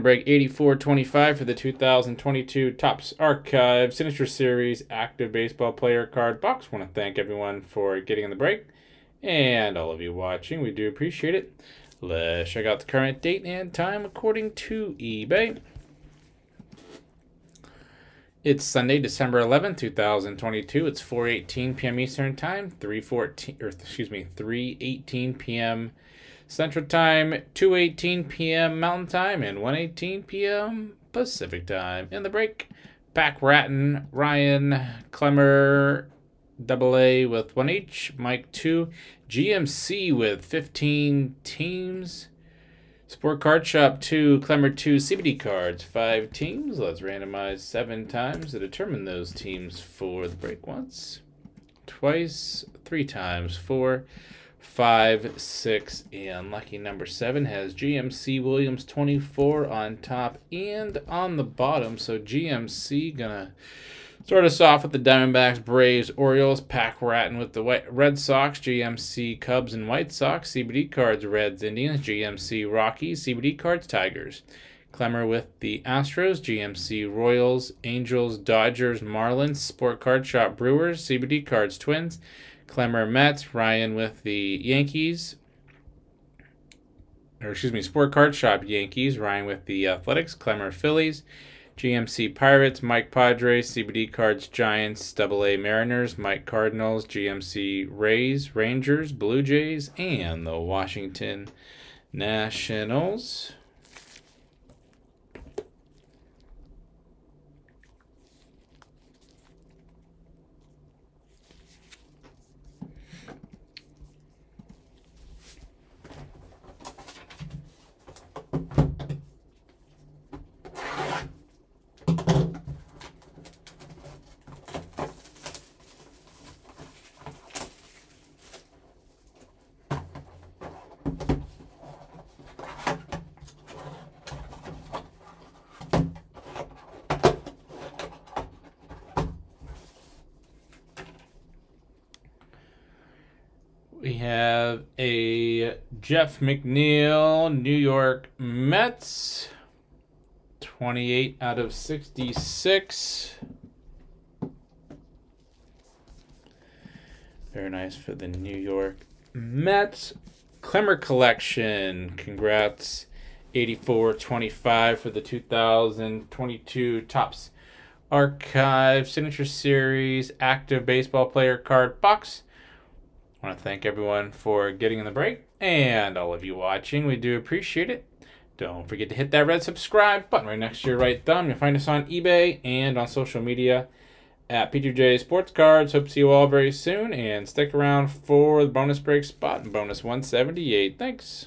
break 8425 for the 2022 Topps Archive Signature Series Active Baseball Player Card Box. want to thank everyone for getting in the break and all of you watching. We do appreciate it. Let's check out the current date and time according to eBay. It's Sunday, December 11, 2022. It's 4:18 p.m. Eastern Time, 3:14 or excuse me, 3:18 p.m. Central Time, 2:18 p.m. Mountain Time, and 1:18 p.m. Pacific Time. In the break, Pack Ratton, Ryan Clemmer, Double A with one H, Mike two, GMC with 15 teams. Sport Card Shop 2, Clemmer 2, CBD cards, 5 teams. Let's randomize 7 times to determine those teams for the break once, twice, 3 times, 4, five, six, and lucky number seven has GMC Williams 24 on top and on the bottom. So GMC gonna start us off with the Diamondbacks, Braves, Orioles, Pack Ratton with the White Red Sox, GMC Cubs and White Sox, CBD cards, Reds, Indians, GMC Rockies, CBD cards, Tigers. Clemmer with the Astros, GMC Royals, Angels, Dodgers, Marlins, Sport Card Shop Brewers, CBD cards, Twins. Clemmer Mets, Ryan with the Yankees, or excuse me, Sport Card Shop Yankees, Ryan with the Athletics, Clemmer Phillies, GMC Pirates, Mike Padres, CBD Cards Giants, AA Mariners, Mike Cardinals, GMC Rays, Rangers, Blue Jays, and the Washington Nationals. We have a Jeff McNeil, New York Mets. 28 out of 66. Very nice for the New York Mets. Clemmer Collection. Congrats. 84-25 for the 2022 Topps Archive Signature Series Active Baseball Player Card Box. I want to thank everyone for getting in the break and all of you watching. We do appreciate it. Don't forget to hit that red subscribe button right next to your right thumb. You'll find us on eBay and on social media at P2J Sports Cards. Hope to see you all very soon and stick around for the bonus break spot and bonus 178. Thanks.